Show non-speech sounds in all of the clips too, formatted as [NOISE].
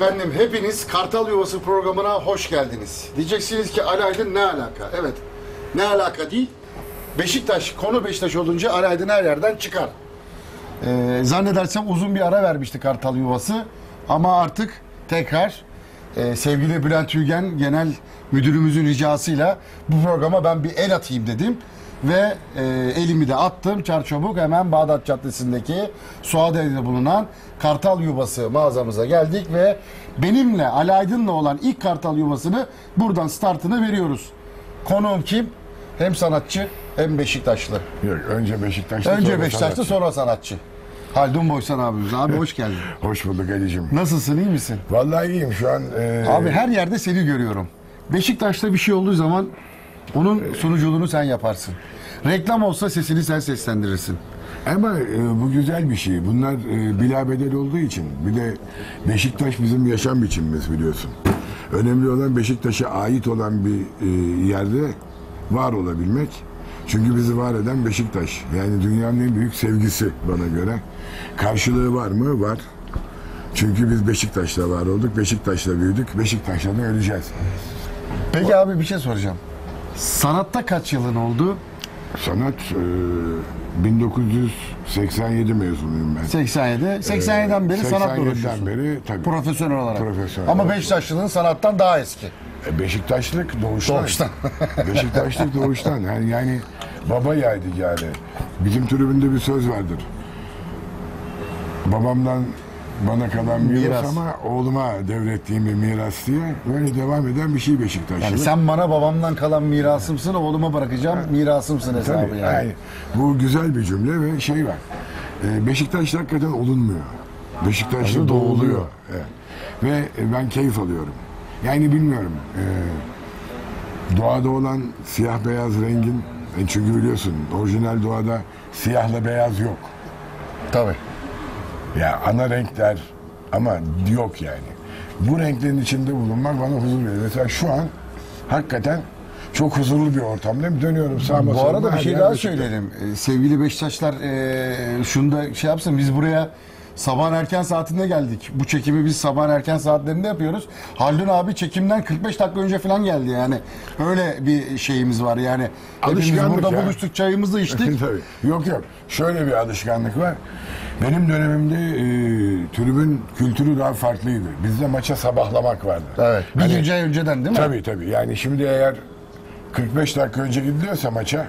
Efendim hepiniz Kartal Yuvası programına hoş geldiniz. Diyeceksiniz ki Ali Aydın ne alaka? Evet. Ne alaka değil? Beşiktaş, konu Beşiktaş olunca Ali Aydın her yerden çıkar. Ee, zannedersem uzun bir ara vermişti Kartal Yuvası. Ama artık tekrar e, sevgili Bülent Ülgen Genel Müdürümüzün ricasıyla bu programa ben bir el atayım dedim. Ve e, elimi de attım çarçabuk hemen Bağdat Caddesi'ndeki Suadiye'de bulunan Kartal Yuvası mağazamıza geldik ve benimle Ali Aydın'la olan ilk Kartal Yuvası'nı buradan startını veriyoruz. Konuğum kim? Hem sanatçı hem Beşiktaşlı. Yok, önce Beşiktaş'ta Önce sonra Beşiktaşlı sanatçı. sonra sanatçı. Haldun Boysan abimiz. Abi hoş geldin. [LAUGHS] Hoş bulduk Ali'cim. Nasılsın iyi misin? Vallahi iyiyim şu an. e, Abi her yerde seni görüyorum. Beşiktaş'ta bir şey olduğu zaman onun sunuculuğunu sen yaparsın. Reklam olsa sesini sen seslendirirsin. Ama e, bu güzel bir şey. Bunlar e, bilabedel olduğu için. Bir de Beşiktaş bizim yaşam biçimimiz biliyorsun. Önemli olan Beşiktaş'a ait olan bir e, yerde var olabilmek. Çünkü bizi var eden Beşiktaş. Yani dünyanın en büyük sevgisi bana göre. Karşılığı var mı? Var. Çünkü biz Beşiktaş'ta var olduk. Beşiktaş'ta büyüdük. Beşiktaş'ta da öleceğiz. Peki abi bir şey soracağım. Sanatta kaç yılın oldu? Sanat e, 1987 mezunuyum ben. 87. 87'den beri sanatla 87'den uğraşıyorsun. beri tabii. Profesyonel olarak. Profesyonel Ama olarak. Beşiktaşlılığın sanattan daha eski. E, Beşiktaşlık doğuştan. Doğuştan. [LAUGHS] Beşiktaşlık doğuştan. Yani, yani baba yadigarı. Bizim tribünde bir söz vardır. Babamdan bana kalan miras, Miras. ama oğluma devrettiğim bir miras diye böyle devam eden bir şey Beşiktaşlık. Yani sen bana babamdan kalan mirasımsın, oğluma bırakacağım mirasımsın hesabı Tabii, yani. yani bu güzel bir cümle ve şey var. E, Beşiktaş'ta hakikaten olunmuyor. Beşiktaş'ta Tabii, doğuluyor. doğuluyor. Evet. Ve ben keyif alıyorum. Yani bilmiyorum. e, doğada olan siyah beyaz rengin e, çünkü biliyorsun orijinal doğada siyahla beyaz yok. Tabii. Ya ana renkler ama yok yani. Bu renklerin içinde bulunmak bana huzur veriyor. Mesela şu an hakikaten çok huzurlu bir ortamdayım. Dönüyorum sağıma Bu arada bir şey daha söyleyelim. Ee, sevgili Beşiktaşlar e, şunu da şey yapsın biz buraya sabahın erken saatinde geldik. Bu çekimi biz sabahın erken saatlerinde yapıyoruz. Haldun abi çekimden 45 dakika önce falan geldi yani. Öyle bir şeyimiz var yani. Hepimiz Alışkanlık burada ya. buluştuk çayımızı içtik. [LAUGHS] Tabii. Yok yok. Şöyle bir alışkanlık var. Benim dönemimde e, tribün kültürü daha farklıydı. Bizde maça sabahlamak vardı. evet. Bir Hani- gece önceden değil mi? Tabii tabii. Yani şimdi eğer 45 dakika önce gidiliyorsa maça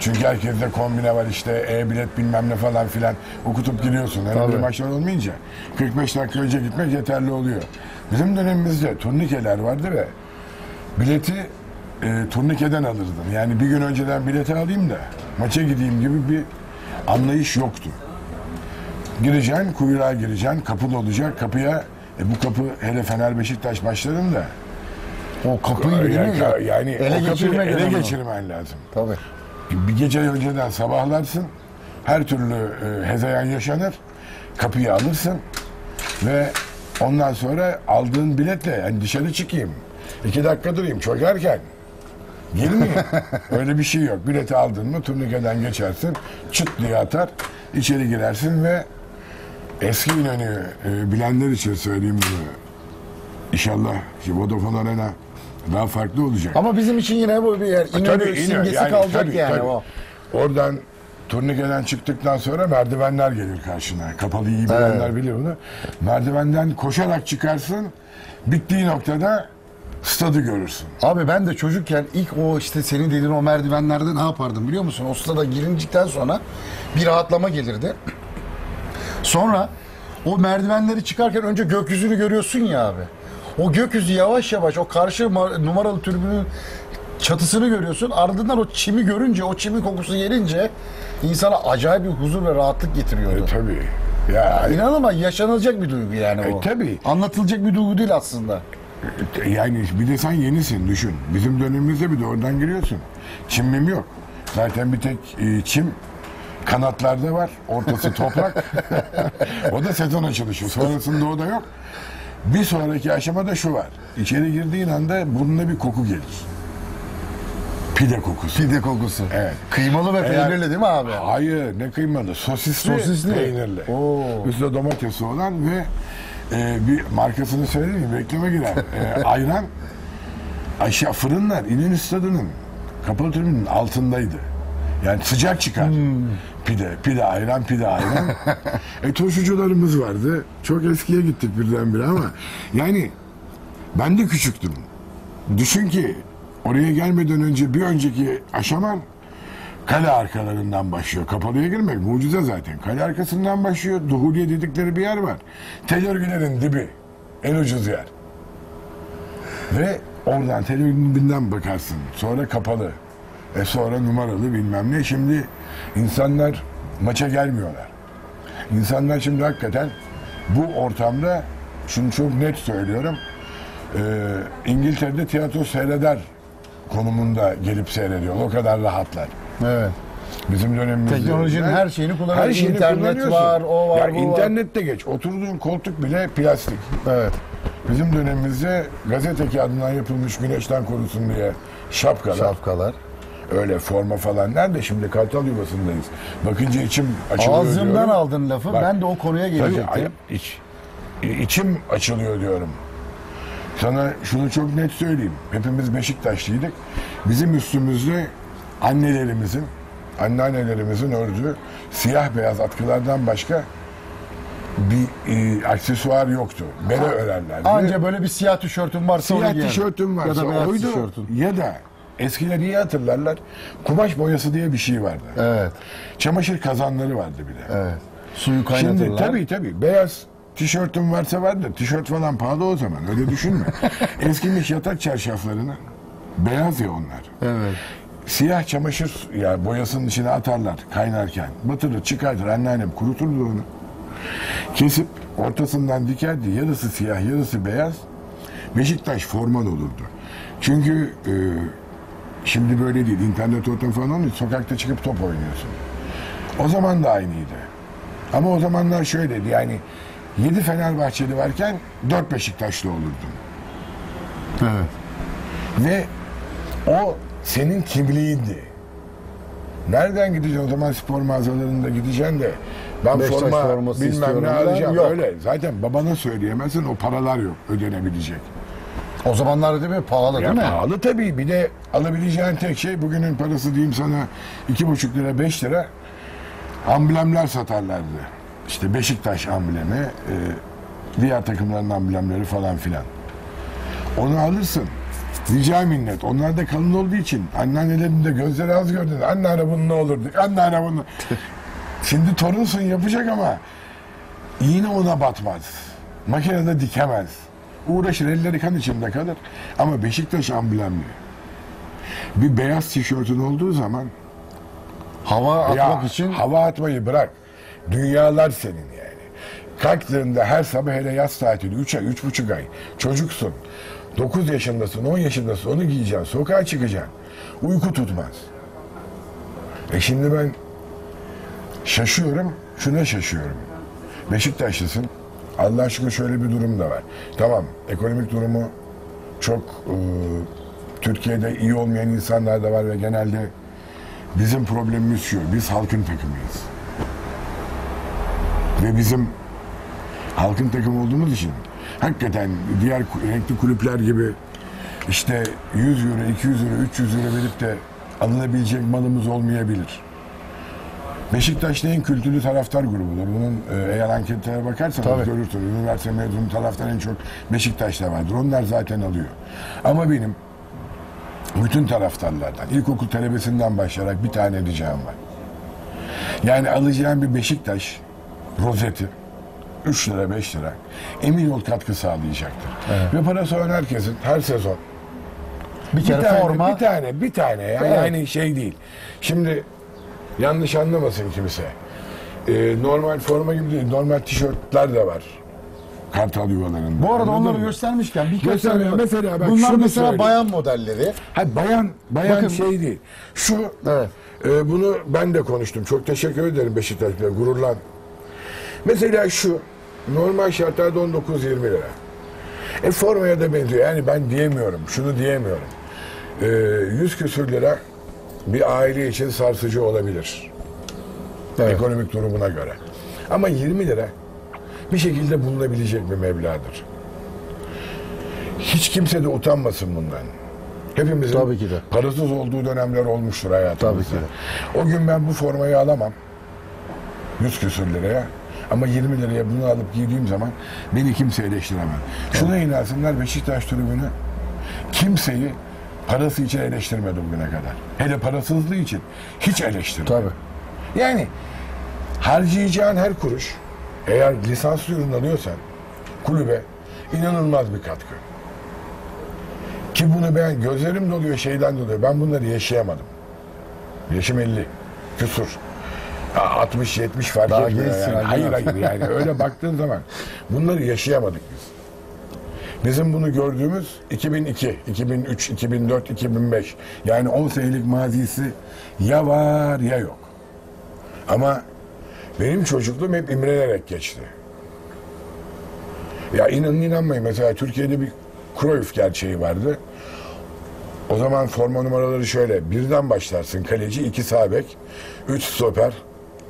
çünkü herkeste kombine var işte e-bilet bilmem ne falan filan okutup giriyorsun. Önemli Tabii. maçlar olmayınca 45 dakika önce gitmek yeterli oluyor. Bizim dönemimizde turnikeler vardı ve bileti e, turnikeden alırdım. Yani bir gün önceden bileti alayım da maça gideyim gibi bir anlayış yoktu. Gireceksin, kuyruğa gireceksin, kapı olacak. Kapıya, e, bu kapı hele Fener Beşiktaş başlarında O kapıyı mi? yani, yani ele o kapıyı ele geçirmen lazım. Tabii. Bir gece önceden sabahlarsın. Her türlü e, hezeyan yaşanır. Kapıyı alırsın ve ondan sonra aldığın biletle yani dışarı çıkayım. iki dakika durayım çok erken. Girmeyeyim. [LAUGHS] Öyle bir şey yok. Bileti aldın mı turnikeden geçersin. Çıt diye atar. içeri girersin ve eski İnönü e, bilenler için söyleyeyim bunu. İnşallah ki Vodafone Arena daha farklı olacak. Ama bizim için yine bu bir yer. İnönü Tabii, simgesi yani, kalacak tabii, yani tabii. o. Oradan turnikeden çıktıktan sonra merdivenler gelir karşına. Kapalı iyi bilenler bilir bunu. Merdivenden koşarak çıkarsın. Bittiği noktada stadı görürsün. Abi ben de çocukken ilk o işte senin dediğin o merdivenlerde ne yapardım biliyor musun? O sırada girincikten sonra bir rahatlama gelirdi. Sonra o merdivenleri çıkarken önce gökyüzünü görüyorsun ya abi. O gökyüzü yavaş yavaş o karşı ma- numaralı türbünün çatısını görüyorsun. Ardından o çimi görünce, o çimin kokusu gelince insana acayip bir huzur ve rahatlık getiriyordu. E tabii. Ya İnanılmaz yaşanılacak bir duygu yani E, o. tabii. Anlatılacak bir duygu değil aslında. yani bir de sen yenisin düşün. Bizim dönemimizde bir de oradan giriyorsun. Çimim yok. Zaten bir tek e, çim kanatlarda var. Ortası toprak. [LAUGHS] o da sezon açılışı. Sonrasında o da yok. Bir sonraki aşamada şu var. İçeri girdiğin anda burnuna bir koku gelir. Pide kokusu. Pide kokusu. Evet. Kıymalı ve Eğer- peynirli değil mi abi? Hayır ne kıymalı. Sosisli, Sosisli. peynirli. Oo. Üstünde domatesi olan ve e, bir markasını söyleyeyim mi? Reklama girer. E, [LAUGHS] ayran aşağı fırınlar İnönü Stadı'nın kapalı tribünün altındaydı. Yani sıcak çıkar. Hmm. Pide, pide ayran, pide ayran. [LAUGHS] e turşucularımız vardı. Çok eskiye gittik birdenbire ama [LAUGHS] yani ben de küçüktüm. Düşün ki oraya gelmeden önce bir önceki aşaman kale arkalarından başlıyor. Kapalıya girmek mucize zaten. Kale arkasından başlıyor. Duhuliye dedikleri bir yer var. Tel örgülerin dibi. En ucuz yer. Ve oradan tel örgünün dibinden bakarsın. Sonra kapalı. E sonra numaralı bilmem ne. Şimdi insanlar maça gelmiyorlar. İnsanlar şimdi hakikaten bu ortamda şunu çok net söylüyorum. e, İngiltere'de tiyatro seyreder konumunda gelip seyrediyor. O kadar rahatlar. Evet. Bizim dönemimizde. Teknolojinin her şeyini kullanıyorsun. Her şeyini İnternet var, o var, ya bu var. internet de geç. Oturduğun koltuk bile plastik. Evet. Bizim dönemimizde gazete kağıdından yapılmış güneşten korusun diye şapkalar. Şapkalar. Öyle forma falan. Nerede şimdi Kartal yuvasındayız. Bakınca içim açılıyor Ağzımdan diyorum. aldın lafı. Bak, ben de o konuya Tabii, gelecektim. ay- iç, içim açılıyor diyorum. Sana şunu çok net söyleyeyim. Hepimiz Beşiktaşlıydık. Bizim üstümüzde annelerimizin, anneannelerimizin ördüğü siyah beyaz atkılardan başka bir e, aksesuar yoktu. Bere örerlerdi. Anca böyle bir siyah tişörtün varsa onu Siyah giyer. tişörtüm varsa Ya da beyaz oydu. tişörtün. Ya da eskiler iyi hatırlarlar. Kumaş boyası diye bir şey vardı. Evet. Çamaşır kazanları vardı bir de. Evet. Suyu kaynatırlar. Şimdi tabii tabii beyaz tişörtüm varsa vardır. Tişört falan pahalı o zaman öyle düşünme. [LAUGHS] Eskimiş yatak çarşaflarını beyaz ya onlar. Evet. Siyah çamaşır ya boyasının içine atarlar kaynarken. Batırır çıkartır anneannem kuruturdu onu. Kesip ortasından dikerdi. Yarısı siyah yarısı beyaz. Beşiktaş forman olurdu. Çünkü e, şimdi böyle değil. internet ortamı falan olmuyor. Sokakta çıkıp top oynuyorsun. O zaman da aynıydı. Ama o zamanlar şöyleydi yani 7 Fenerbahçeli varken 4 Beşiktaşlı olurdun. Evet. Ve o senin kimliğindi. Nereden gideceksin o zaman spor mağazalarında gideceksin de ben Beşiktaş forma bilmem ne alacağım. yok. Öyle. Zaten babana söyleyemezsin o paralar yok ödenebilecek. O zamanlar değil mi? Pahalı değil mi? pahalı tabii. Bir de alabileceğin tek şey bugünün parası diyeyim sana iki buçuk lira beş lira amblemler satarlardı. İşte Beşiktaş amblemi, e, diğer takımların amblemleri falan filan. Onu alırsın. Rica minnet. Onlar da kalın olduğu için anneannelerin de gözleri az gördü. Anneanne bunun ne olur? diye. Anneanne bunu. [LAUGHS] Şimdi torunsun yapacak ama yine ona batmaz. Makinede dikemez. Uğraşır elleri kan içinde kalır. Ama Beşiktaş amblemli. Bir beyaz tişörtün olduğu zaman Hava atmak ya, için hava atmayı bırak. Dünyalar senin yani. Kalktığında her sabah hele yaz tatili 3 ay, üç buçuk ay. Çocuksun. 9 yaşındasın, 10 yaşındasın. Onu giyeceksin. Sokağa çıkacaksın. Uyku tutmaz. E şimdi ben şaşıyorum. Şuna şaşıyorum. Beşiktaşlısın. Allah aşkına şöyle bir durum da var. Tamam, ekonomik durumu çok e, Türkiye'de iyi olmayan insanlar da var ve genelde bizim problemimiz şu. Biz halkın takımıyız. Ve bizim halkın takımı olduğumuz için hakikaten diğer renkli kulüpler gibi işte 100 euro, 200 euro, 300 euro verip de alınabilecek malımız olmayabilir. Beşiktaş'ta en kültürlü taraftar grubudur. Bunun e, eğer anketlere bakarsanız Tabii. görürsünüz. Üniversite mezunu taraftar en çok Beşiktaş'ta vardır. Onlar zaten alıyor. Ama benim bütün taraftarlardan, ilkokul talebesinden başlayarak bir tane ricam var. Yani alacağım bir Beşiktaş rozeti 3 lira 5 lira emin ol katkı sağlayacaktır. Ve parası olan herkesin her sezon bir bir kere tane, forma bir tane, bir tane ya. Evet. Yani şey değil. Şimdi yanlış anlamasın kimse. Ee, normal forma gibi değil, normal tişörtler de var. Kartal yuvalarında. Bu arada Anladın onları mı? göstermişken birkaç tane mesela bak Bunlar şunu mesela söyleyeyim. bayan modelleri. Hayır bayan, bayan Bakın- şey değil. Şu, Evet. e, bunu ben de konuştum. Çok teşekkür ederim Beşiktaş'la, gururlan. Mesela şu, normal şartlarda 19-20 lira. E formaya da benziyor. Yani ben diyemiyorum. Şunu diyemiyorum. Ee, 100 küsür lira bir aile için sarsıcı olabilir. Evet. Ekonomik durumuna göre. Ama 20 lira bir şekilde bulunabilecek bir meblağdır. Hiç kimse de utanmasın bundan. Hepimizin Tabii ki de. parasız olduğu dönemler olmuştur hayatımızda. Tabii ki O gün ben bu formayı alamam. 100 küsür liraya. Ama 20 liraya bunu alıp giydiğim zaman beni kimse eleştiremez. Şuna inansınlar Beşiktaş tribünü kimseyi parası için eleştirmedi bugüne kadar. Hele parasızlığı için hiç eleştirmedi. Tabii. Yani harcayacağın her kuruş eğer lisanslı ürün alıyorsan kulübe inanılmaz bir katkı. Ki bunu ben gözlerim doluyor şeyden doluyor. Ben bunları yaşayamadım. Yaşım 50. Küsur. 60-70 fark Daha etmiyor yani. Hayır hayır yani öyle baktığın zaman bunları yaşayamadık biz. Bizim bunu gördüğümüz 2002, 2003, 2004, 2005 yani 10 senelik mazisi ya var ya yok. Ama benim çocukluğum hep imrenerek geçti. Ya inanın inanmayın mesela Türkiye'de bir Cruyff gerçeği vardı. O zaman forma numaraları şöyle. Birden başlarsın kaleci, iki sağ bek, üç stoper.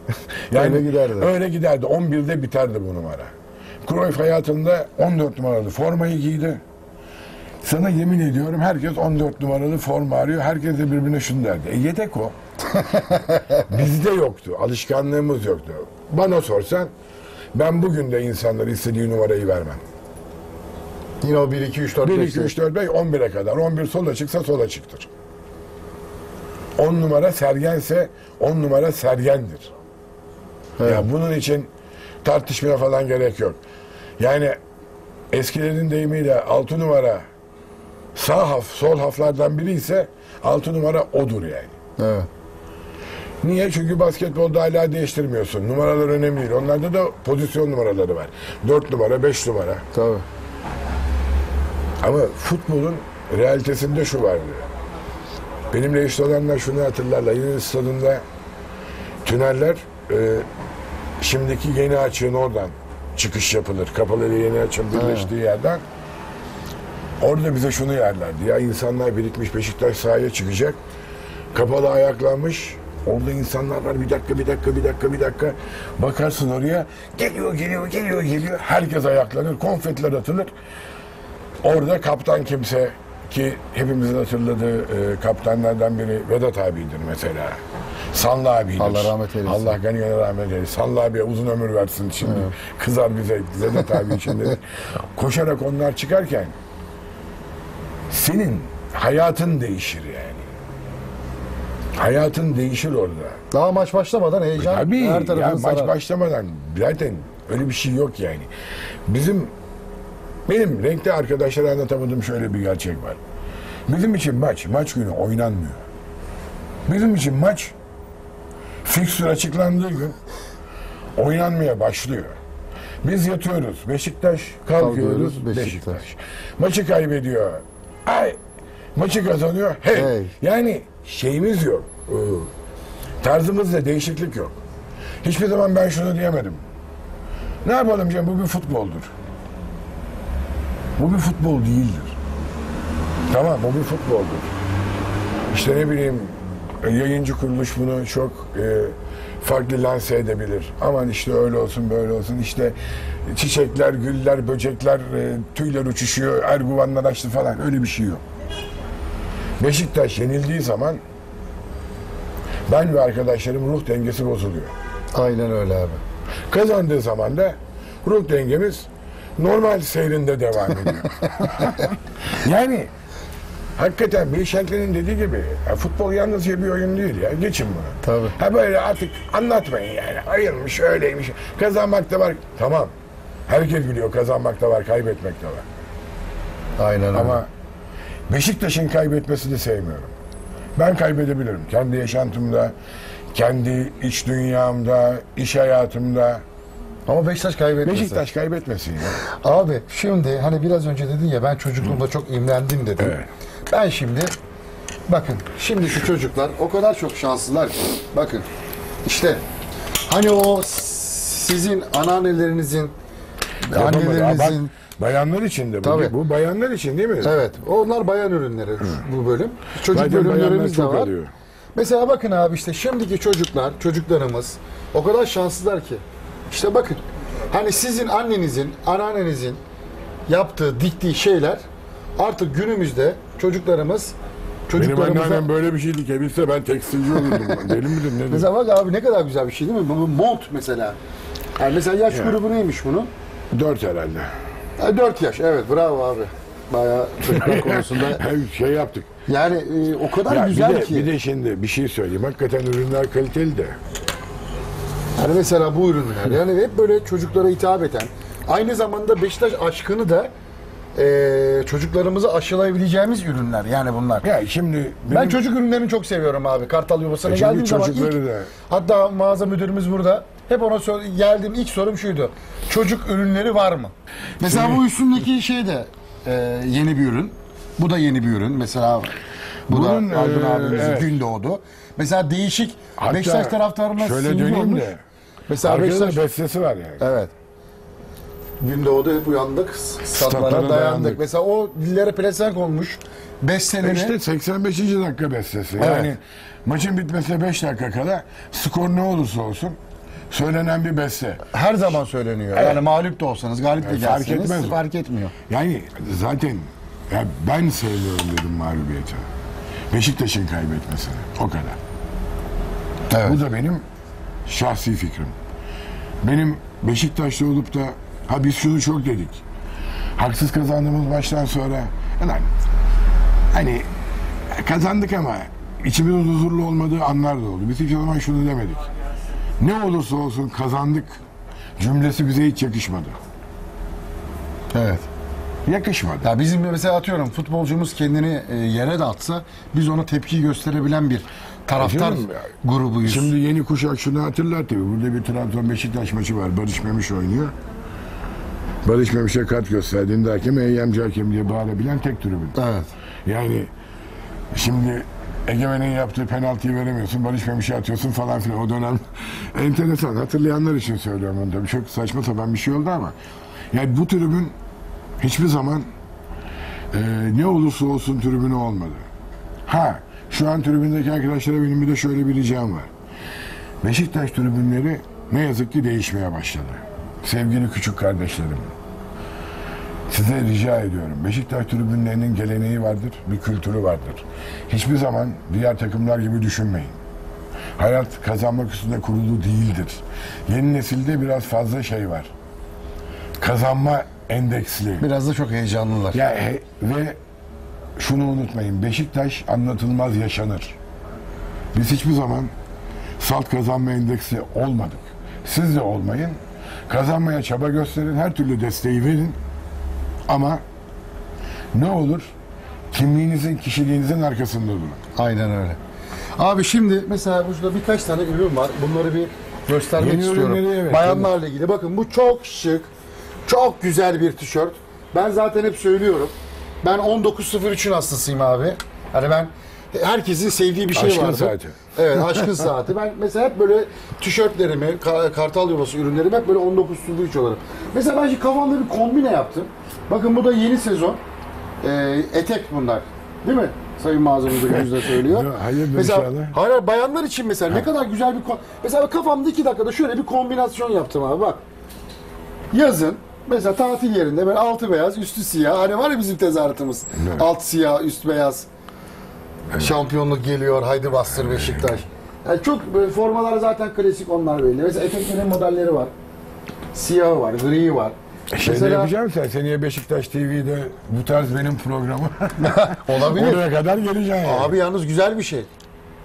[LAUGHS] Öyle giderdi. Öyle giderdi. 11'de biterdi bu numara. Cruyff hayatında 14 numaralı formayı giydi. Sana yemin ediyorum herkes 14 numaralı forma arıyor. Herkes de birbirine şunu derdi. E yedek o. [LAUGHS] Bizde yoktu. Alışkanlığımız yoktu. Bana sorsan ben bugün de insanlara istediği numarayı vermem. Yine o 1, 2, 3, 4, 1, 5. 2, 3, 4, 5, 11'e kadar. 11 sola çıksa sola çıktır. 10 numara sergense 10 numara sergendir. Ya bunun için tartışmaya falan gerek yok. Yani eskilerin deyimiyle 6 numara sağ haf, sol haflardan biri ise 6 numara odur yani. Evet. Niye? Çünkü basketbolda hala değiştirmiyorsun. Numaralar önemli değil. Onlarda da pozisyon numaraları var. 4 numara, 5 numara. Tabii. Ama futbolun realitesinde şu vardı. Benimle işte olanlar şunu hatırlarlar. Yine stadında tüneller e, şimdiki yeni açığın oradan çıkış yapılır. Kapalı ile yeni açığın birleştiği yerden. Orada bize şunu yerlerdi. Ya insanlar birikmiş Beşiktaş sahaya çıkacak. Kapalı ayaklanmış. Orada insanlar var. Bir dakika, bir dakika, bir dakika, bir dakika. Bakarsın oraya. Geliyor, geliyor, geliyor, geliyor. Herkes ayaklanır. Konfetler atılır. Orada kaptan kimse ki hepimizin hatırladığı e, kaptanlardan biri Vedat abidir mesela. Sanlı abidir. Allah rahmet eylesin. Allah gani rahmet eylesin. Sanlı abiye uzun ömür versin şimdi. Kızar bize Vedat abi dedi. [LAUGHS] Koşarak onlar çıkarken senin hayatın değişir yani. Hayatın değişir orada. Daha maç başlamadan heyecan Tabii her ya tarafını maç sarar. başlamadan zaten öyle bir şey yok yani. Bizim benim renkli arkadaşlara anlatamadığım şöyle bir gerçek var. Bizim için maç, maç günü oynanmıyor. Bizim için maç fikstür açıklandığı gün oynanmaya başlıyor. Biz yatıyoruz. Beşiktaş kalkıyoruz. Beşiktaş. Beşiktaş. Maçı kaybediyor. Ay maçı kazanıyor. Hey. Hey. Yani şeyimiz yok. Ee, Tarzımızda değişiklik yok. Hiçbir zaman ben şunu diyemedim. Ne yapalım canım bu bir futboldur. Bu bir futbol değildir. Tamam bu bir futboldur. İşte ne bileyim yayıncı kuruluş bunu çok e, farklı lanse edebilir. Aman işte öyle olsun böyle olsun işte çiçekler, güller, böcekler, e, tüyler uçuşuyor, erguvanlar açtı falan öyle bir şey yok. Beşiktaş yenildiği zaman ben ve arkadaşlarım ruh dengesi bozuluyor. Aynen öyle abi. Kazandığı zaman da ruh dengemiz normal seyrinde devam ediyor. [LAUGHS] yani hakikaten Bill Shankly'nin dediği gibi ya futbol yalnızca bir oyun değil ya. Geçin bunu. Tabii. Ha böyle artık anlatmayın yani. Ayırmış öyleymiş. Kazanmak da var. Tamam. Herkes biliyor kazanmak da var, kaybetmek de var. Aynen öyle. Ama Beşiktaş'ın kaybetmesini sevmiyorum. Ben kaybedebilirim. Kendi yaşantımda, kendi iç dünyamda, iş hayatımda. Ama Beşiktaş kaybetmesin. Beşiktaş kaybetmesin ya. Abi şimdi hani biraz önce dedin ya ben çocukluğumda çok imrendim dedin. Evet. Ben şimdi bakın şimdiki çocuklar o kadar çok şanslılar ki bakın işte hani o sizin anneannelerinizin Yapamadı. annelerinizin Bayanlar için de bu. Tabii. Bu bayanlar için değil mi? Evet. Onlar bayan ürünleri bu bölüm. Çocuk Zaten bayanlar bölümlerimiz de çok var. alıyor. Mesela bakın abi işte şimdiki çocuklar, çocuklarımız o kadar şanslılar ki. İşte bakın. Hani sizin annenizin, anneannenizin yaptığı, diktiği şeyler artık günümüzde çocuklarımız Benim anneannem böyle bir şey dikebilse ben tekstilci olurdum. [LAUGHS] Deli midir nedir? Mesela bak abi ne kadar güzel bir şey değil mi? Bu mont mesela. Yani mesela yaş Ya. grubu neymiş bunun? Dört herhalde. Ha, 4 yaş. Evet bravo abi. Bayağı çocuklar [LAUGHS] konusunda. [LAUGHS] Hem şey yaptık. Yani e, o kadar Ya güzel bir de, ki. bir de şimdi bir şey söyleyeyim. Hakikaten ürünler kaliteli de. Yani mesela bu ürünler yani hep böyle çocuklara hitap eden aynı zamanda Beşiktaş aşkını da eee çocuklarımıza aşılayabileceğimiz ürünler yani bunlar. Ya şimdi Ben benim- çocuk ürünlerini çok seviyorum abi. Kartal Yuvası'na E şimdi geldiğim zaman ilk, da- hatta mağaza müdürümüz burada. Hep ona sor, geldiğim ilk sorum şuydu. Çocuk ürünleri var mı? Mesela bu üstündeki şey de eee, yeni bir ürün. Bu da yeni bir ürün. Mesela bu Bunun, da Aldın eee, abimizin evet. Gündoğdu. Mesela değişik Hatta Beşiktaş taraftarına döneyim olmuş. de. Mesela Beşiktaş bestesi var yani. Evet. Gündoğdu hep uyandık, statlara dayandık. dayandık. Mesela o dillere pelesenk olmuş besteleri. İşte 85. dakika bestesi. Evet. Yani maçın bitmesine 5 dakika kala skor ne olursa olsun söylenen bir beste. her zaman söyleniyor. Yani mağlup da olsanız, galip de fark gelseniz etmez o. fark etmiyor. Yani zaten ya ben sevmiyorum dedim mağlubiyeti. Beşiktaş'ın kaybetmesini. O kadar. Evet. Bu da benim şahsi fikrim. Benim Beşiktaş'ta olup da ha biz şunu çok dedik. Haksız kazandığımız maçtan sonra lan hani kazandık ama içimizin huzurlu olmadığı anlar da oldu. Biz hiçbir zaman şunu demedik. Ne olursa olsun kazandık cümlesi bize hiç yakışmadı. Evet. Yakışmadı. Ya bizim mesela atıyorum futbolcumuz kendini e, yere de atsa biz ona tepki gösterebilen bir taraftar Canım ya. grubuyuz. Şimdi yeni kuşak şunu hatırlar tabii. Burada bir Trabzon Beşiktaş maçı var. Barış Memiş oynuyor. Barış Memiş'e kart gösterdiğinde hakem eyyemci hakem diye bağırabilen tek tribün. Evet. Yani şimdi Egemen'in yaptığı penaltıyı veremiyorsun. Barış Memiş'e atıyorsun falan filan. O dönem [LAUGHS] enteresan. Hatırlayanlar için söylüyorum bunu tabii. Çok saçma sapan bir şey oldu ama. Yani bu tribün hiçbir zaman e, ne olursa olsun tribünü olmadı. Ha şu an tribündeki arkadaşlara benim bir de şöyle bir ricam var. Beşiktaş tribünleri ne yazık ki değişmeye başladı. Sevgili küçük kardeşlerim. Size rica ediyorum. Beşiktaş tribünlerinin geleneği vardır, bir kültürü vardır. Hiçbir zaman diğer takımlar gibi düşünmeyin. Hayat kazanmak üstünde kurulu değildir. Yeni nesilde biraz fazla şey var. Kazanma endeksli. Biraz da çok heyecanlılar. Ya he- ve şunu unutmayın. Beşiktaş anlatılmaz yaşanır. Biz hiçbir zaman salt kazanma endeksi olmadık. Siz de olmayın. Kazanmaya çaba gösterin. Her türlü desteği verin. Ama ne olur kimliğinizin, kişiliğinizin arkasında durun. Aynen öyle. Abi şimdi mesela burada birkaç tane ürün var. Bunları bir göstermek Yeni istiyorum. ürünleri, evet. Bayanlarla ilgili. Bakın bu çok şık, çok güzel bir tişört. Ben zaten hep söylüyorum. Ben 19.03'ün hastasıyım abi. Hani ben herkesin sevdiği bir şey Aşkın vardı. saati. Evet aşkın saati. Ben mesela hep böyle tişörtlerimi, ka- kartal yuvası ürünlerimi hep böyle 19.03 olarak. Mesela ben şimdi kafamda bir kombine yaptım. Bakın bu da yeni sezon. Ee, etek bunlar. Değil mi? Sayın Mağaza Müdürümüz de söylüyor. Ya, hayırdır mesela, inşallah. Hayır hayır, bayanlar için mesela ne kadar güzel bir Mesela kafamda iki dakikada şöyle bir kombinasyon yaptım abi bak. Yazın mesela tatil yerinde böyle altı beyaz üstü siyah. Hani var ya bizim tezahüratımız. Evet. Alt siyah üst beyaz. Şampiyonluk geliyor haydi bastır Beşiktaş. Yani çok böyle formalar zaten klasik onlar belli. Mesela eteklerin modelleri var. Siyahı var, gri var. Şey ne yapacağım sen? Seneye Beşiktaş TV'de bu tarz benim programı. [LAUGHS] Olabilir. Oraya kadar geleceğim yani. Abi yalnız güzel bir şey.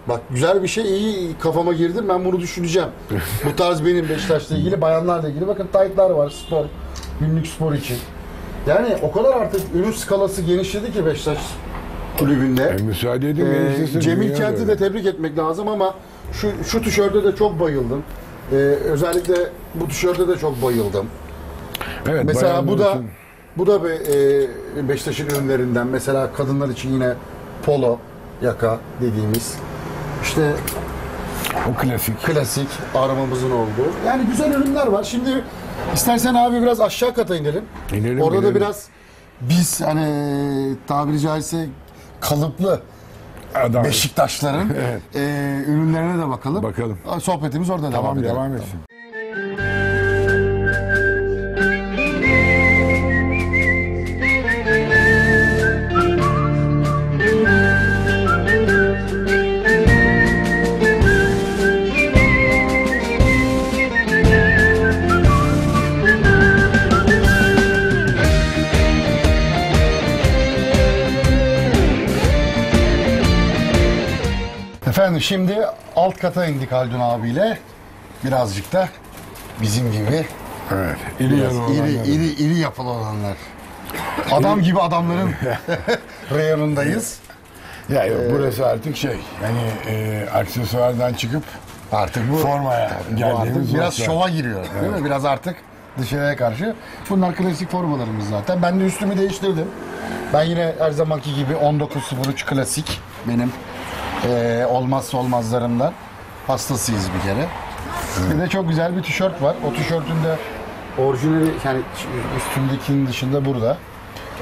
Bak güzel bir şey iyi kafama girdim ben bunu düşüneceğim. [LAUGHS] Bu tarz benim Beşiktaş'la ilgili bayanlarla ilgili bakın taytlar var spor günlük spor için. Yani o kadar artık ürün skalası genişledi ki Beşiktaş kulübünde. E, müsaade edin. Ee, Cemil Kent'i de tebrik etmek lazım ama şu şu tişörte de çok bayıldım. Ee, özellikle bu tişörte de çok bayıldım. Evet, Mesela bu da için- bu da bir e, Beşiktaş'ın ürünlerinden. Mesela kadınlar için yine polo yaka dediğimiz. İşte o klasik. klasik armamızın olduğu. Yani güzel ürünler var. Şimdi İstersen abi biraz aşağı kata inelim. İnelim, Orada da inelim. biraz biz hani tabiri caizse kalıplı Adam. Beşiktaşların [LAUGHS] Evet. e, ürünlerine de bakalım. Bakalım. Sohbetimiz orada devam Tamam edelim. devam etsin. Efendim şimdi alt kata indik Haldun abiyle. Birazcık da bizim gibi Evet. İri biraz yarı iri, iri, iri yapılı olanlar. Adam gibi adamların [LAUGHS] [LAUGHS] reyonundayız. Ya yok, burası artık şey yani e, aksesuardan çıkıp Artık bu formaya bu artık geldiğimiz biraz nokta. şova giriyor. Değil mi? Biraz artık dışarıya karşı. Bunlar klasik formalarımız zaten. Ben de üstümü değiştirdim. Ben yine her zamanki gibi 19.03 klasik benim eee, olmazsa olmazlarımdan. Hastasıyız bir kere. Bir de çok güzel bir tişört var. O tişörtün de orijinali yani üstündekinin dışında burada.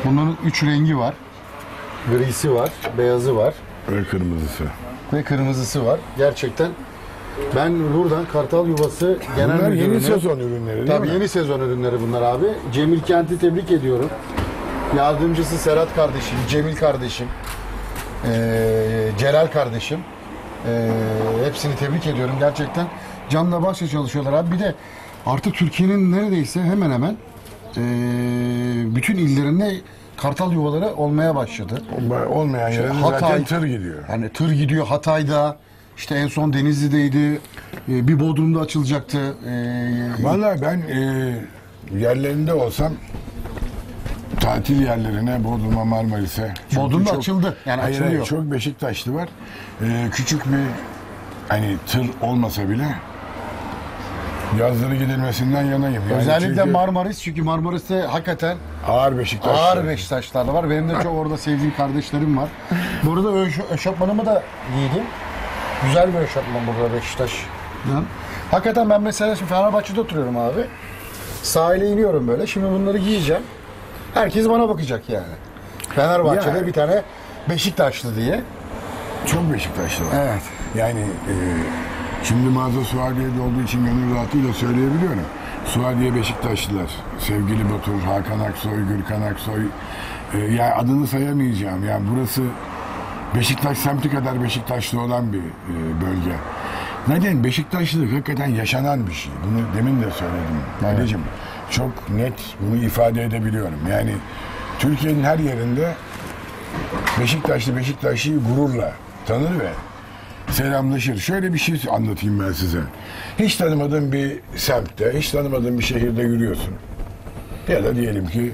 Bunların üç rengi var. Grisi var, beyazı var Ve kırmızısı. ve kırmızısı var. Gerçekten ben buradan Kartal Yuvası Genel Bunlar yeni Müdürü'ne- sezon ürünleri değil Tabii mi? yeni sezon ürünleri bunlar abi. Cemil Kent'i tebrik ediyorum. Yardımcısı Serhat kardeşim, Cemil kardeşim, eee, Celal kardeşim. Eee, hepsini tebrik ediyorum. Gerçekten canla başla çalışıyorlar abi. Bir de artık Türkiye'nin neredeyse hemen hemen eee, bütün illerinde kartal yuvaları olmaya başladı. Olmayan yere de Hatay- zaten tır gidiyor. Yani tır gidiyor Hatay'da, işte en son Denizli'deydi, e, bir Bodrum'da açılacaktı. E, Vallahi ben e, yerlerinde olsam tatil yerlerine Bodrum'a Marmaris'e çünkü Bodrum'da açıldı. Yani hayır, açılıyor. çok Beşiktaşlı var. E, küçük bir hani tır olmasa bile yazları gidilmesinden yanayım. Yani Özellikle çünkü Marmaris çünkü Marmaris'te hakikaten ağır Beşiktaşlı. ağır Beşiktaşlar da var. Benim de çok orada sevdiğim kardeşlerim var. Burada eşofmanımı da giydim. Güzel bir eşofman burada Beşiktaş. Hakikaten ben mesela şimdi Fenerbahçe'de oturuyorum abi. Sahile iniyorum böyle. Şimdi bunları giyeceğim. Herkes bana bakacak yani. Fenerbahçe'de Ya. bir tane Beşiktaşlı diye. Çok Beşiktaşlı var. Evet. Yani e, şimdi mağaza Suadiye'de olduğu için gönül rahatlığıyla söyleyebiliyorum. Suadiye Beşiktaşlılar, sevgili Batur, Hakan Aksoy, Gürkan Aksoy, e, ya adını sayamayacağım. Yani burası Beşiktaş semti kadar Beşiktaşlı olan bir e, bölge. Neden? Beşiktaşlılık hakikaten yaşanan bir şey. Bunu demin de söyledim. Anneciğim, çok net bunu ifade edebiliyorum. Yani Türkiye'nin her yerinde Beşiktaşlı Beşiktaşlı'yı gururla tanır ve selamlaşır. Şöyle bir şey anlatayım ben size. Hiç tanımadığın bir semtte, hiç tanımadığın bir şehirde yürüyorsun. Ya da diyelim ki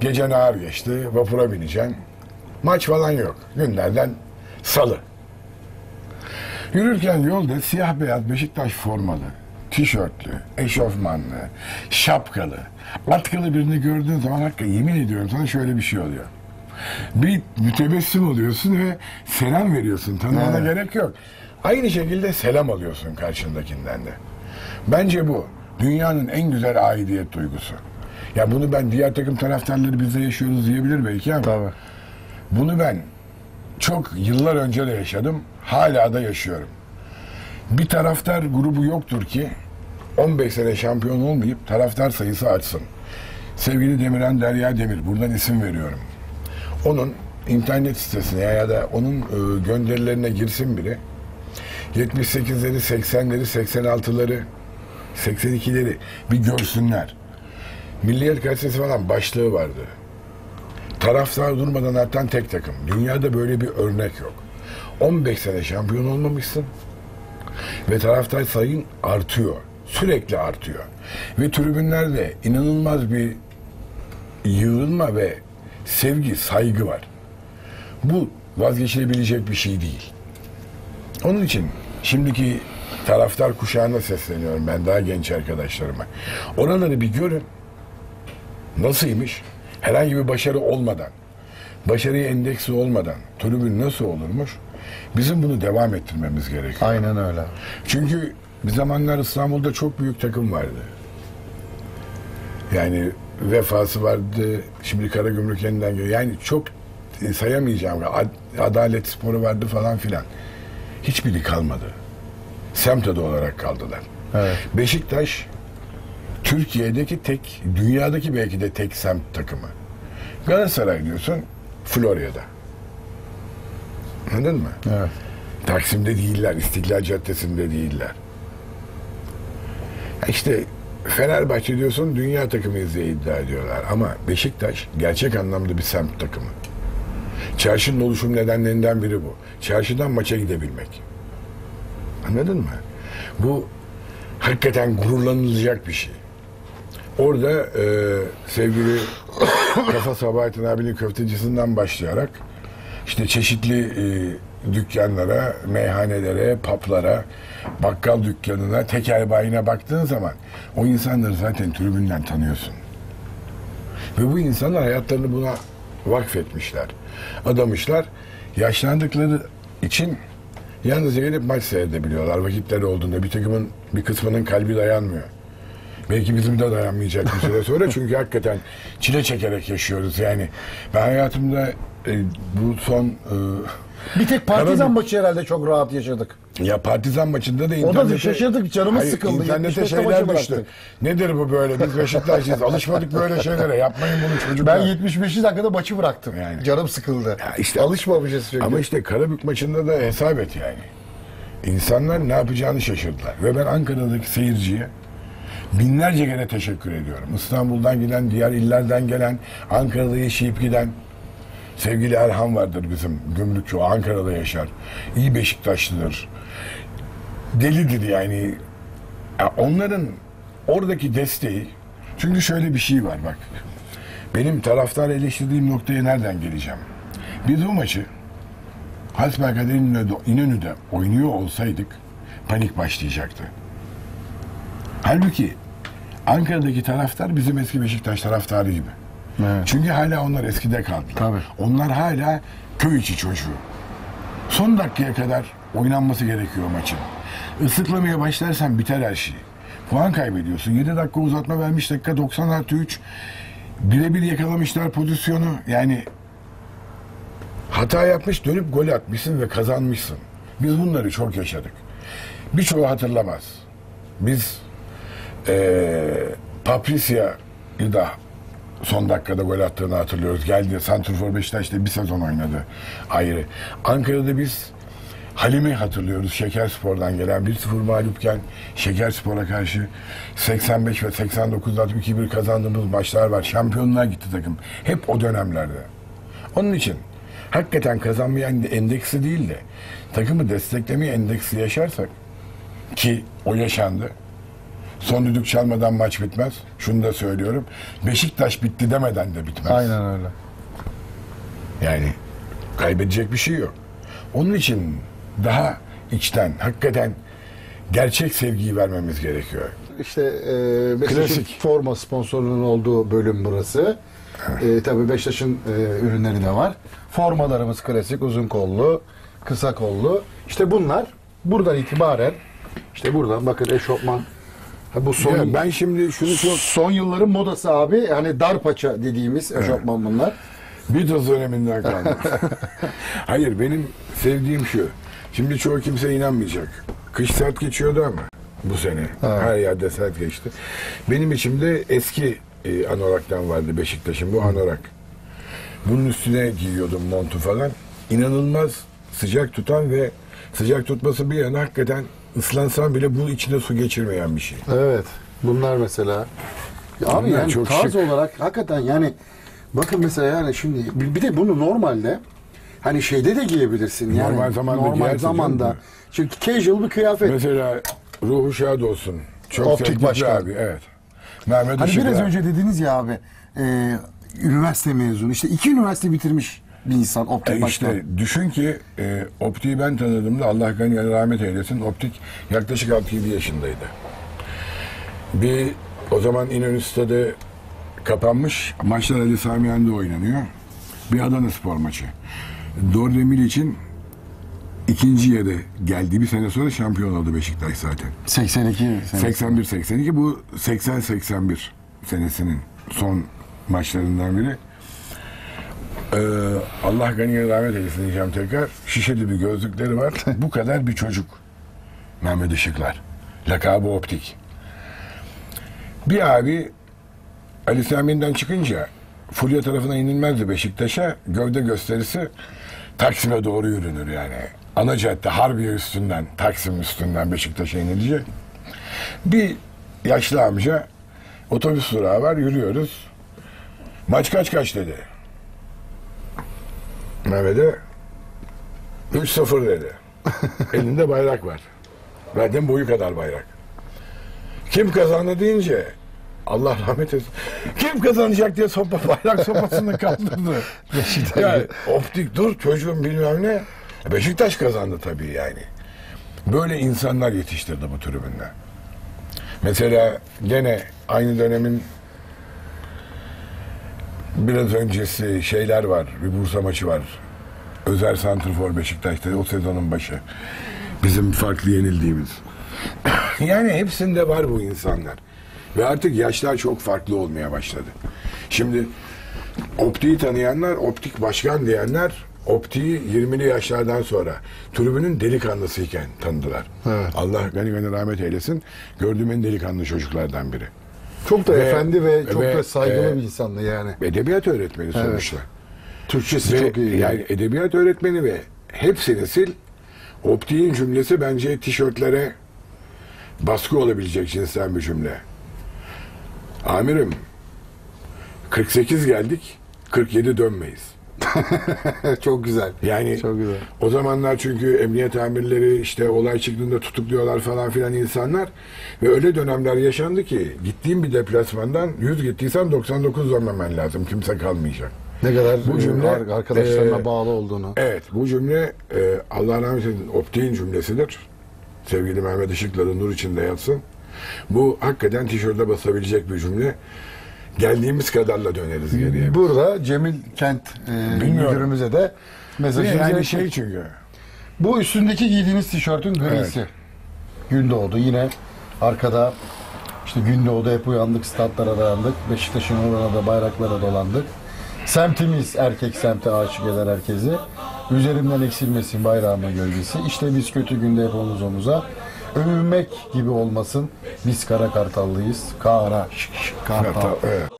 gecen ağır geçti, vapura bineceksin. Maç falan yok. Günlerden salı. Yürürken yolda siyah beyaz Beşiktaş formalı, tişörtlü, eşofmanlı, şapkalı, atkılı birini gördüğün zaman hakikaten yemin ediyorum sana şöyle bir şey oluyor. Bir mütebessim oluyorsun ve selam veriyorsun. Tanımana gerek yok. Aynı şekilde selam alıyorsun karşındakinden de. Bence bu dünyanın en güzel aidiyet duygusu. Ya bunu ben diğer takım taraftarları bizde yaşıyoruz diyebilir belki ama Tabii. bunu ben çok yıllar önce de yaşadım. Hala da yaşıyorum. Bir taraftar grubu yoktur ki 15 sene şampiyon olmayıp taraftar sayısı artsın. Sevgili Demirhan Derya Demir, buradan isim veriyorum. Onun internet sitesine ya da onun e, gönderilerine girsin biri. 78'leri, 80'leri, 86'ları, 82'leri bir görsünler. Milliyet gazetesi falan başlığı vardı. Taraftar durmadan artan tek takım. Dünyada böyle bir örnek yok. 15 sene şampiyon olmamışsın ve taraftar sayın artıyor. Sürekli artıyor. Ve tribünlerde inanılmaz bir yığılma ve sevgi, saygı var. Bu vazgeçilebilecek bir şey değil. Onun için şimdiki taraftar kuşağına sesleniyorum ben daha genç arkadaşlarıma. Oraları bir görün. Nasılmış? Herhangi bir başarı olmadan, başarıya endeksi olmadan tribün nasıl olurmuş? Bizim bunu devam ettirmemiz gerekiyor. Aynen öyle. Çünkü bir zamanlar İstanbul'da çok büyük takım vardı. Yani vefası vardı. Şimdi Karagümrük yeniden geliyor. Yani çok e, sayamayacağım. Ad- Adalet sporu vardı falan filan. Hiçbiri kalmadı. Semt adı olarak kaldılar. Evet. Beşiktaş Türkiye'deki tek, dünyadaki belki de tek semt takımı. Galatasaray diyorsun Florya'da. Anladın mı? Evet. Taksim'de değiller, İstiklal Caddesi'nde değiller. İşte Fenerbahçe diyorsun dünya takımıyız diye iddia ediyorlar. Ama Beşiktaş gerçek anlamda bir semt takımı. Çarşının oluşum nedenlerinden biri bu. Çarşıdan maça gidebilmek. Anladın mı? Bu hakikaten gururlanılacak bir şey. Orada e, sevgili [COUGHS] Kafa Sabahattin abinin köftecisinden başlayarak işte çeşitli e, dükkanlara, meyhanelere, paplara, bakkal dükkanına, tekel bayine baktığın zaman o insanları zaten tribünden tanıyorsun. Ve bu insanlar hayatlarını buna vakfetmişler. Adamışlar. Yaşlandıkları için yalnızca gelip maç seyredebiliyorlar. Vakitleri olduğunda bir takımın bir kısmının kalbi dayanmıyor. Belki bizim de dayanmayacak bir süre sonra çünkü hakikaten çile çekerek yaşıyoruz yani. Ben hayatımda e, bu son e, Bir tek Partizan maçı herhalde çok rahat yaşadık. ya Partizan maçında da da internete... şaşırdık, canımız Hayır, sıkıldı. İnternete 75'te şeyler düştü. Nedir bu böyle? Biz Beşiktaşlıyız. [LAUGHS] Alışmadık böyle şeylere. Yapmayın bunu çocuklar. Ben 75. dakikada maçı bıraktım. Yani. Canım sıkıldı. Ya işte- Alışmamışız çünkü. Ama işte Karabük maçında da hesap et yani. İnsanlar ne yapacağını şaşırdılar. Ve ben Ankara'daki seyirciye binlerce kere teşekkür ediyorum. İstanbul'dan gelen, diğer illerden gelen, Ankara'da yaşayıp giden sevgili Erhan vardır bizim gümrükçü. Ankara'da yaşar. İyi Beşiktaşlıdır. Delidir yani. Ya onların oradaki desteği çünkü şöyle bir şey var bak. Benim taraftar eleştirdiğim noktaya nereden geleceğim? Biz bu maçı Hasbelkader İnönü'de oynuyor olsaydık panik başlayacaktı. Halbuki Ankara'daki taraftar bizim eski Beşiktaş taraftarı gibi. Evet. Çünkü hala onlar eskide kaldılar. Tabii. Onlar hala köy içi çocuğu. Son dakikaya kadar oynanması gerekiyor maçın. Islıklamaya başlarsan biter her şey. Puan kaybediyorsun. 7 dakika uzatma vermiş dakika 90 artı 3. Birebir yakalamışlar pozisyonu. Yani hata yapmış dönüp gol atmışsın ve kazanmışsın. Biz bunları çok yaşadık. Birçoğu hatırlamaz. Biz eee Papricia'yı da son dakikada gol attığını hatırlıyoruz. Geldi Santrfor Beşiktaş'ta bir sezon oynadı ayrı. Ankara'da biz Halim'i hatırlıyoruz. Şekerspor'dan gelen 1-0 mağlupken Şekerspor'a karşı 85 ve 89'da 2-1 kazandığımız maçlar var. Şampiyonluğa gitti takım. Hep o dönemlerde. Onun için hakikaten kazanmaya endeksi değil de takımı desteklemeye endeksi yaşarsak ki o yaşandı. Son düdük çalmadan maç bitmez. Şunu da söylüyorum. Beşiktaş bitti demeden de bitmez. Aynen öyle. Yani kaybedecek bir şey yok. Onun için daha içten, hakikaten gerçek sevgiyi vermemiz gerekiyor. İşte e, Beşiktaş'ın Klasik. forma sponsorunun olduğu bölüm burası. E, tabii Beşiktaş'ın e, ürünleri de var. Formalarımız klasik, uzun kollu, kısa kollu. İşte bunlar buradan itibaren işte buradan bakın eşofman. Ha, bu son Ya ben şimdi şunu çok son yılların modası abi. Hani dar paça dediğimiz eşofman bunlar. Beatles döneminden kaldı. [LAUGHS] Hayır benim sevdiğim şu. Şimdi çoğu kimse inanmayacak. Kış sert geçiyordu ama bu sene. Her yerde sert geçti. Benim içimde eski e, anoraktan vardı Beşiktaş'ın bu anorak. Bunun üstüne giyiyordum montu falan. İnanılmaz sıcak tutan ve sıcak tutması bir yana hakikaten ıslansan bile bu içinde su geçirmeyen bir şey. Evet. Bunlar mesela. Ya abi Bunlar yani çok tarz şık. olarak hakikaten yani bakın mesela yani şimdi bir de bunu normalde hani şeyde de giyebilirsin yani. Normal zamanda normal giyersin zamanda. canım. Çünkü casual bir kıyafet. Mesela ruhu şad olsun. Çok Optik sevdik bir başkan. abi. Evet. Mehmet Hani biraz önce dediniz ya abi e, üniversite mezunu. İşte iki üniversite bitirmiş bir insan optik E işte düşün ki e, Optik'i ben tanıdığımda Allah gani rahmet eylesin. Optik yaklaşık 6-7 yaşındaydı. Bir o zaman İnönü Stadı kapanmış. Maçlar Ali Sami Yen'de oynanıyor. Bir Adana Spor maçı. Dordemir için ikinci yere geldi. Bir sene sonra şampiyon oldu Beşiktaş zaten. 82 sene. 81-82 bu 80-81 senesinin son maçlarından biri. Ee, Allah gani rahmet eylesin diyeceğim tekrar. Şişeli bir gözlükleri var. [LAUGHS] Bu kadar bir çocuk. Mehmet Işıklar. Lakabı optik. Bir abi Ali Sami'nden çıkınca Fulya tarafına inilmezdi Beşiktaş'a. Gövde gösterisi Taksim'e doğru yürünür yani. Ana cadde Harbiye üstünden, Taksim üstünden Beşiktaş'a inilecek. Bir yaşlı amca otobüs durağı var yürüyoruz. Maç kaç kaç dedi. Mehmet'e 3-0 dedi. [LAUGHS] Elinde bayrak var. Benden boyu kadar bayrak. Kim kazandı deyince Allah rahmet eylesin. Kim kazanacak diye sopa bayrak sopasını [LAUGHS] kaldırdı. ya optik dur çocuğum bilmem ne. Beşiktaş kazandı tabii yani. Böyle insanlar yetiştirdi bu tribünde. Mesela gene aynı dönemin biraz öncesi şeyler var. Bir Bursa maçı var. Özer Santrfor Beşiktaş'ta o sezonun başı. Bizim farklı yenildiğimiz. [COUGHS] yani hepsinde var bu insanlar. Ve artık yaşlar çok farklı olmaya başladı. Şimdi optiği tanıyanlar, optik başkan diyenler optiği 20'li yaşlardan sonra tribünün delikanlısıyken tanıdılar. Evet. Allah gani gani rahmet eylesin. Gördüğüm en delikanlı çocuklardan biri. Çok da Ve- efendi ve çok ve, da saygılı e, bir insandı yani. Edebiyat öğretmeni sonuçta. Türkçesi Ve çok iyi. yani edebiyat öğretmeni ve hepsini sil. Optiğin cümlesi bence tişörtlere baskı olabilecek cinsten bir cümle. Amirim 48 geldik 47 dönmeyiz. [LAUGHS] çok güzel. Yani Çok güzel. o zamanlar çünkü emniyet amirleri işte olay çıktığında tutukluyorlar falan filan insanlar ve öyle dönemler yaşandı ki gittiğim bir deplasmandan 100 gittiysem 99 dönmemen lazım kimse kalmayacak. Ne kadar Bu bu cümle, arkadaşlarına e, bağlı olduğunu. Evet bu cümle e, Allah rahmet eylesin optiğin cümlesidir. Sevgili Mehmet Işıklar'ın nur içinde yatsın. Bu hakikaten tişörte basabilecek bir cümle. Geldiğimiz kadarla döneriz geriye. Burada Cemil Kent e, Bilmiyorum. müdürümüze de mesajımızı yani şey çünkü. Bu üstündeki giydiğiniz tişörtün grisi. Gündoğdu yine arkada işte Gündoğdu hep uyandık, statlara dayandık. Beşiktaş'ın orana da bayraklara dolandık. Semtimiz erkek semte aşık eder herkesi. Üzerimden eksilmesin bayrağımın gölgesi. İşte biz kötü günde hep omuz omuza. Övünmek gibi olmasın. Biz kara kartallıyız. Kara kartal. Hatta, evet.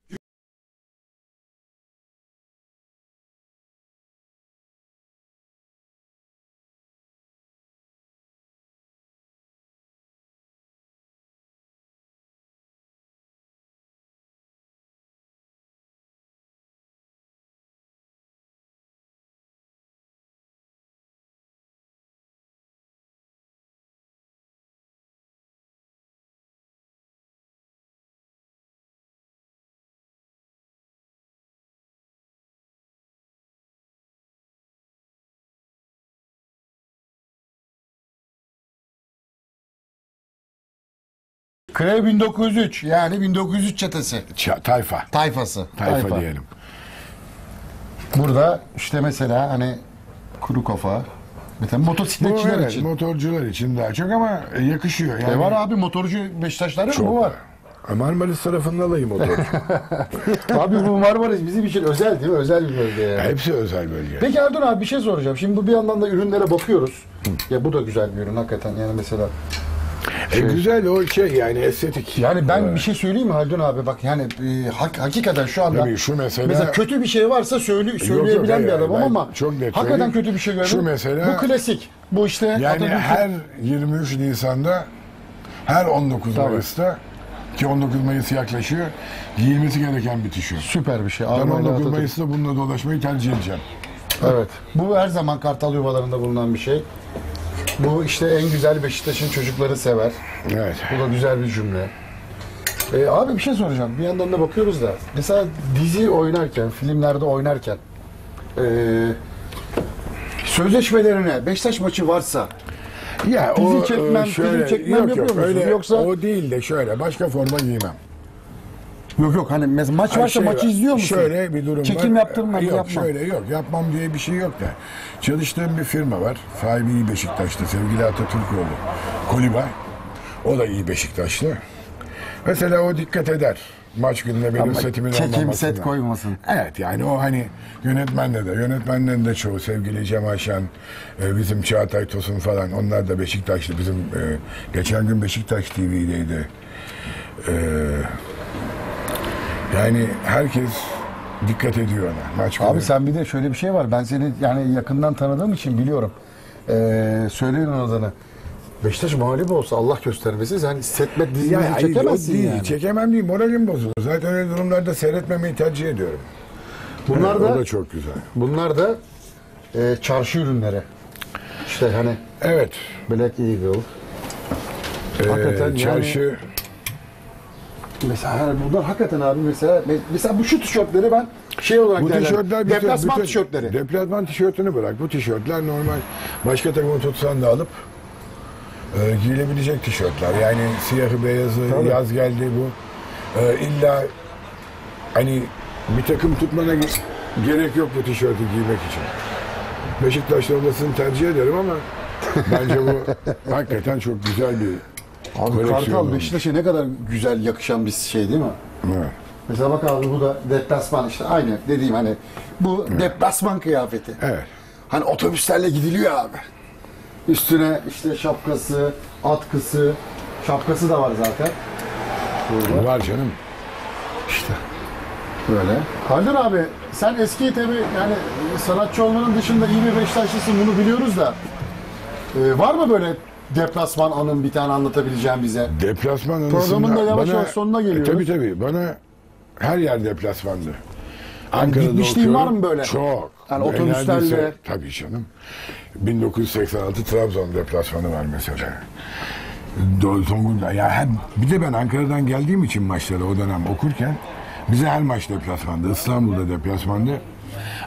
Kre 1903 yani 1903 çetesi. Ça- tayfa. Tayfası. Tayfa, diyelim. Burada işte mesela hani kuru kafa. Mesela Bu motosikletçiler evet, için. motorcular için daha çok ama yakışıyor. Yani E var abi motorcu Beşiktaşlar yok mu? Bu var. Marmaris tarafında alayım motorcu. [LAUGHS] abi bu Marmaris bizim için özel değil mi? Özel bir bölge yani. Hepsi özel bölge. Peki Erdoğan abi bir şey soracağım. Şimdi bu bir yandan da ürünlere bakıyoruz. Ya bu da güzel bir ürün hakikaten yani mesela. E, güzel o şey yani estetik. Yani ben Evet. bir şey söyleyeyim mi Haldun abi? Bak yani e, hak- hakikaten şu anda Tabii şu mesela- mesela kötü bir şey varsa söyle, söyleyebilen hayır, bir adamım ama çok net hakikaten kötü bir şey görmedim. Şu mesela- bu klasik. Bu işte Yani Atatürk'ün- her 23 Nisan'da her 19 Tabii. Mayıs'ta ki 19 Mayıs yaklaşıyor giyilmesi gereken bir tişört. süper bir şey. Ben Armağan 19 Atatürk. Mayıs'ta bununla dolaşmayı tercih edeceğim. Evet. Bu her zaman Kartal yuvalarında bulunan bir şey. Bu işte en güzel Beşiktaş'ın çocukları sever. Evet. Bu da güzel bir cümle. Ee, abi bir şey soracağım. Bir yandan da bakıyoruz da. Mesela dizi oynarken, filmlerde oynarken ee, sözleşmelerine Beşiktaş maçı varsa Ya Dizi çekmem, film çekmem yok, yapıyor yok, musun? öyle, Yoksa- o değil de şöyle başka forma giymem. Yok yok hani mesela maç varsa şey maçı var, izliyor musun? Şöyle bir durum Çekim var. yaptırmam, yok, yapmam. Şöyle yok yapmam diye bir şey yok da. Çalıştığım bir firma var. Sahibi iyi Beşiktaş'ta sevgili Atatürkoğlu. Koliba. O da iyi Beşiktaşlı. Mesela o dikkat eder. maç gününe benim Ama setimin çekim set koymasın. Evet yani o hani yönetmenle de yönetmenlerin de çoğu sevgili Cemal Şen, e, bizim Çağatay Tosun falan onlar da Beşiktaşlı bizim e, geçen gün Beşiktaş TV'deydi. E, yani herkes dikkat ediyor ona maç günü. Abi sen bir de şöyle bir şey var. Ben seni yani yakından tanıdığım için biliyorum. Ee, söyleyin onun adını. Beşiktaş mağlup olsa Allah göstermesin sen setmet dizini yani çekemezsin değil, yani. Çekemem değil, moralim bozulur. Zaten öyle durumlarda seyretmemeyi tercih ediyorum. Bunlar Evet, da o da çok güzel. bunlar da e, çarşı ürünleri. İşte hani Evet. Black Eagle. e, Hakikaten yani- çarşı Mesela bunlar hakikaten abi mesela mesela bu şu tişörtleri ben şey olarak Bu tişörtler bütün- deplasman bütün- tişörtleri. Deplasman tişörtünü bırak. Bu tişörtler normal başka takımı tutsan da alıp e, giyilebilecek tişörtler. Yani siyahı beyazı Tabii. yaz geldi bu. E, illa hani bir takım tutmana ge- gerek yok bu tişörtü giymek için. Beşiktaş'ta olmasını tercih ederim ama bence bu [LAUGHS] hakikaten çok güzel bir Abi koleksiyon Kartal olmuş. Beşiktaş'a ne kadar güzel yakışan bir şey değil mi? Evet. Mesela bak abi bu da deplasman işte aynı dediğim hani bu deplasman kıyafeti. Evet. Hani otobüslerle gidiliyor abi. Üstüne işte şapkası, atkısı, şapkası da var zaten. Burada Var canım. işte böyle. Kaldır abi sen eski tabi yani sanatçı olmanın dışında iyi bir Beşiktaşlısın bunu biliyoruz da. e, var mı böyle deplasman anın bir tane anlatabileceğin bize? Deplasman Programın anısında da yavaş yavaş sonuna geliyoruz. E, tabii tabii. Bana her yer deplasmandı. Ankara'da gitmişliğin var mı böyle? Çok. Yani otobüslerle- Neredeyse- Tabii canım. 1986 Trabzon deplasmanı var mesela. Zonguldak. Ya her, bir de ben Ankara'dan geldiğim için maçlara o dönem okurken bize her maç deplasmandı. İstanbul'da deplasmandı.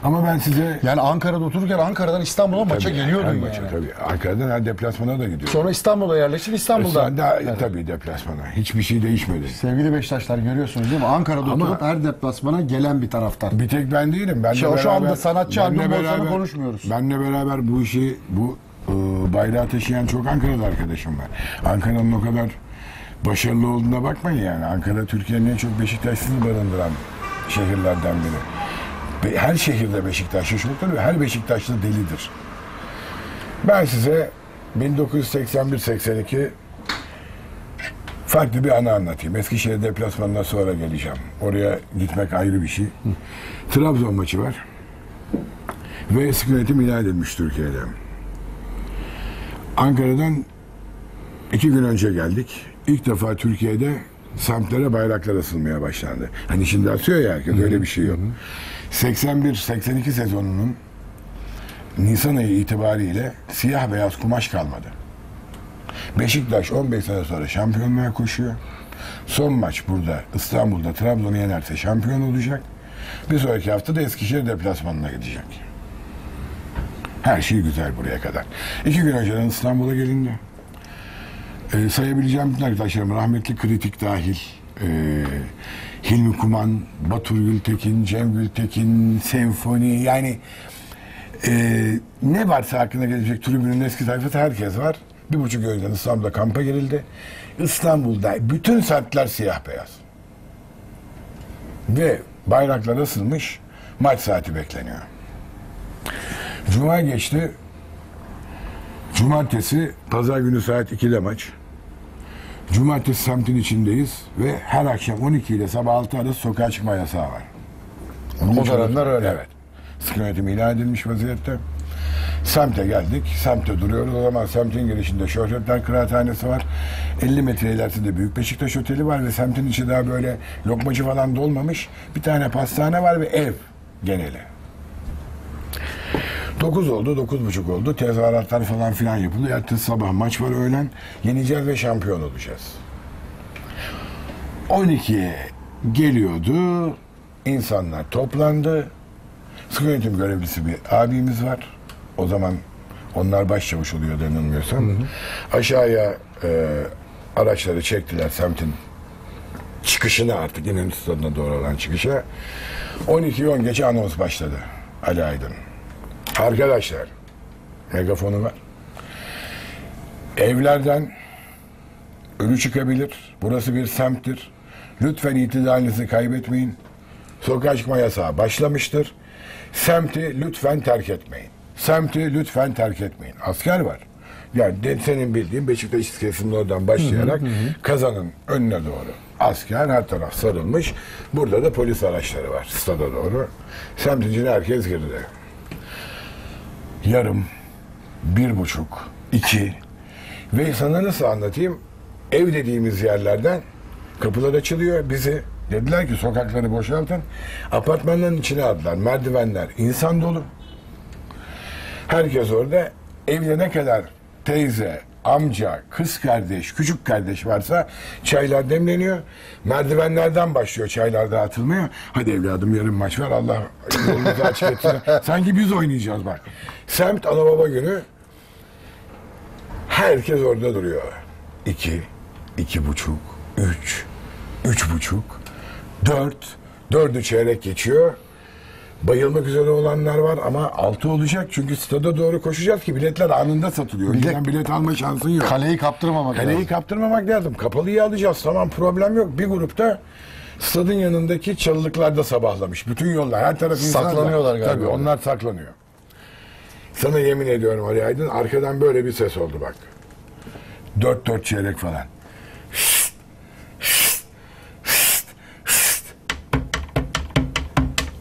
Ama ben size Yani Ankara'da otururken Ankara'dan İstanbul'a maça geliyordun yani. maça, tabii. Ankara'dan her deplasmana da gidiyorum. Sonra İstanbul'a yerleştin İstanbul'da. Sen de, tabii deplasmana. Hiçbir şey değişmedi. Sevgili Beşiktaşlar görüyorsunuz değil mi? Ankara'da Ama- oturup her deplasmana gelen bir taraftar. Bir tek ben değilim. Benle Şu- şu anda sanatçı Hamdi Bozan'ı konuşmuyoruz. Benle beraber bu işi, bu e, bayrağı taşıyan çok Ankara'da arkadaşım var. Ankara'nın o kadar başarılı olduğuna bakmayın yani. Ankara Türkiye'nin en çok Beşiktaşlısı barındıran şehirlerden biri. Her şehirde Beşiktaşlı çoktur ve her Beşiktaşlı delidir. Ben size 1981-82 farklı bir anı anlatayım. Eskişehir deplasmanından sonra geleceğim. Oraya gitmek ayrı bir şey. Trabzon maçı var. Ve eski yönetim ilan edilmiş Türkiye'de. Ankara'dan iki gün önce geldik. İlk defa Türkiye'de semtlere bayraklar asılmaya başlandı. Hani şimdi asıyor ya herkes öyle bir şey yok. 81-82 sezonunun Nisan ayı itibariyle siyah beyaz kumaş kalmadı. Beşiktaş 15 sene sonra şampiyonluğa koşuyor. Son maç burada İstanbul'da Trabzon'u yenerse şampiyon olacak. Bir sonraki hafta da Eskişehir deplasmanına gidecek. Her şey güzel buraya kadar. İki gün önceden İstanbul'a gelindi. Ee, sayabileceğim bütün arkadaşlarım rahmetli kritik dahil. Ee, Hilmi Kuman, Batur Gültekin, Cem Gültekin, Senfoni yani ee, ne varsa aklına gelecek tribünün eski sayfası herkes var. Bir buçuk ay İstanbul'da kampa girildi. İstanbul'da bütün semtler siyah beyaz. Ve bayraklar asılmış. Maç saati bekleniyor. Cuma geçti. Cumartesi, pazar günü saat 2'de maç. Cumartesi semtin içindeyiz ve her akşam 12 ile sabah 6 arası sokağa çıkma yasağı var. O dönemler öyle. Evet. Sıkı yönetim ilan edilmiş vaziyette. Semte geldik. Semte duruyoruz. O zaman semtin girişinde Şöhretler Kıraathanesi var. 50 metre ilerisinde Büyük Beşiktaş Oteli var ve semtin içi daha böyle lokmacı falan dolmamış. Bir tane pastane var ve ev geneli. 9 oldu, dokuz buçuk oldu. Tezahüratlar falan filan yapıldı. Ertesi sabah maç var öğlen. Yeneceğiz ve şampiyon olacağız. 12'ye geliyordu. İnsanlar toplandı. Sıkı yönetim görevlisi bir abimiz var. O zaman onlar başçavuş oluyor denilmiyorsam. Aşağıya e, araçları çektiler semtin çıkışına artık İnönü Stadı'na doğru olan çıkışa. 12'yi 10 geçe anons başladı. Ali Aydın. Arkadaşlar megafonu var. Evlerden ölü çıkabilir. Burası bir semttir. Lütfen itidalinizi kaybetmeyin. Sokağa çıkma yasağı başlamıştır. Semti lütfen terk etmeyin. Semti lütfen terk etmeyin. Asker var. Yani senin bildiğin Beşiktaş iskelesinin oradan başlayarak kazanın önüne doğru. Asker her taraf sarılmış. Burada da polis araçları var stada doğru. Semt içine herkes girdi. Yarım, bir buçuk, iki ve sana nasıl anlatayım? Ev dediğimiz yerlerden kapılar açılıyor. Bizi dediler ki sokakları boşaltın. Apartmanların içine aldılar. Merdivenler insan dolu. Herkes orada. Evde ne kadar teyze, amca, kız kardeş, küçük kardeş varsa çaylar demleniyor. Merdivenlerden başlıyor çaylar dağıtılmaya. Hadi evladım yarın maç var Allah yolunuzu açık etsin. [LAUGHS] Sanki biz oynayacağız bak. Semt ana baba günü herkes orada duruyor. İki, iki buçuk, üç, üç buçuk, dört, dördü çeyrek geçiyor. Bayılmak üzere olanlar var ama altı olacak çünkü stada doğru koşacağız ki biletler anında satılıyor. Bir de- bilet alma şansın yok. Kaleyi kaptırmamak Kaleyi lazım. kaptırmamak lazım. Kapalıyı alacağız tamam problem yok. Bir grupta stadın yanındaki çalılıklarda sabahlamış. Bütün yollar her taraf insan. Saklanıyorlar galiba. Tabii onlar saklanıyor. Sana yemin ediyorum Ali Aydın arkadan böyle bir ses oldu bak. Dört dört çeyrek falan.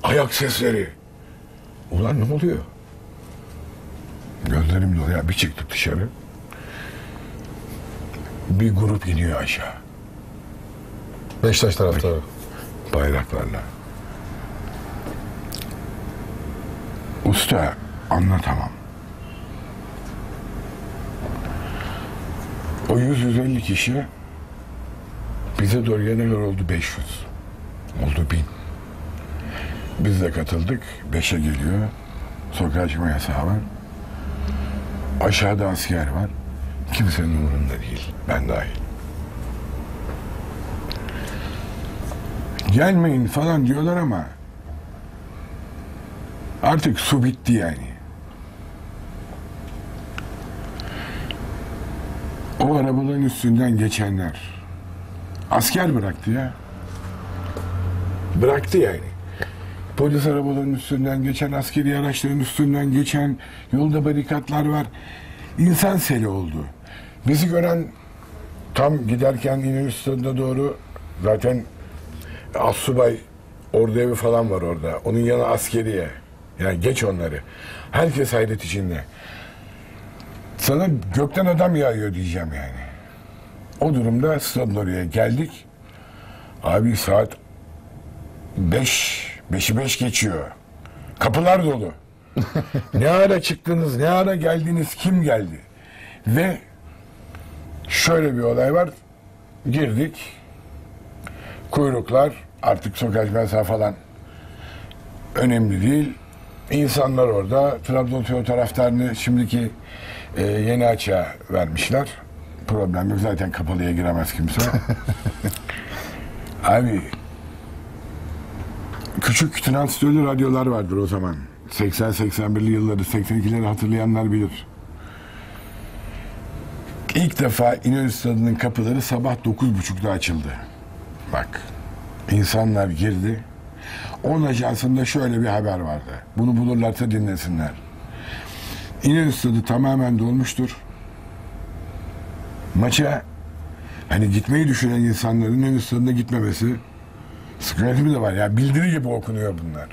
Ayak sesleri. Ulan ne oluyor? Gözlerim dolu ya bir çıktık dışarı. Bir grup iniyor aşağı Beşiktaş taraftarı. bayraklarla. Usta anlatamam. O 100-150 kişi bize doğru kadar oldu 500. Oldu 1000. Biz de katıldık. 5'e geliyor. Sokağa çıkma yasağı var. Aşağıda asker var. Kimsenin umurunda değil. Ben dahil. gelmeyin falan diyorlar ama artık su bitti yani. O arabaların üstünden geçenler asker bıraktı ya. Bıraktı yani. Polis arabalarının üstünden geçen, askeri araçların üstünden geçen, yolda barikatlar var. İnsan seli oldu. Bizi gören tam giderken İnönü Stadı'na doğru zaten Assubay ordu evi falan var orada. Onun yanı askeriye. Yani geç onları. Herkes hayret içinde. Sana gökten adam yağıyor diyeceğim yani. O durumda stadın oraya geldik. Abi saat 5, beşi beş geçiyor. Kapılar dolu. [LAUGHS] ne ara çıktınız, ne ara geldiniz, kim geldi? Ve şöyle bir olay var. Girdik, kuyruklar artık sokak mesafe falan önemli değil. İnsanlar orada Trabzonspor taraftarını şimdiki e, yeni açığa vermişler. Problem yok zaten kapalıya giremez kimse. [LAUGHS] Abi küçük transistörlü radyolar vardır o zaman. 80-81'li yılları, 82'leri hatırlayanlar bilir. İlk defa İnönü Stadı'nın kapıları sabah 9.30'da açıldı. Bak, insanlar girdi. 10 ajansında şöyle bir haber vardı. Bunu bulurlarsa dinlesinler. İnönü Stadı tamamen dolmuştur. Maça hani gitmeyi düşünen insanların İnönü Stadı'na gitmemesi sıkıntı da var. Ya bildiri gibi okunuyor bunlar.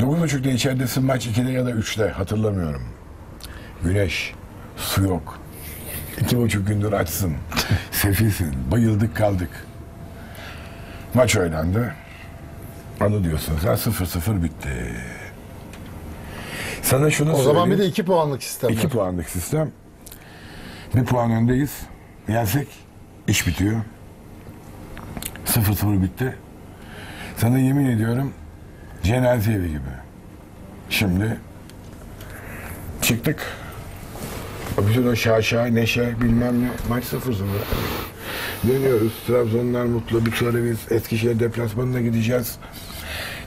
9.30'da içeridesin maç 2'de ya da 3'te hatırlamıyorum. Güneş, su yok. İki buçuk gündür açsın. [LAUGHS] Sefilsin. Bayıldık kaldık. Maç oynandı. Anı diyorsun sen 0-0 bitti. Sana şunu O zaman bir de iki puanlık sistem. İki var. puanlık sistem. Bir puan öndeyiz. Yensek iş bitiyor. 0-0 bitti. Sana yemin ediyorum cenaze evi gibi. Şimdi çıktık. Bütün o şaşa, neşe bilmem ne maç 0-0. Dönüyoruz. Trabzonlar mutlu. Bir sonra biz Eskişehir deplasmanına gideceğiz.